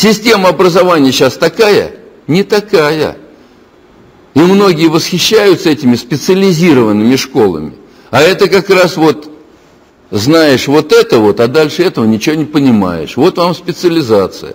Система образования сейчас такая? Не такая. И многие восхищаются этими специализированными школами. А это как раз вот знаешь вот это вот, а дальше этого ничего не понимаешь. Вот вам специализация.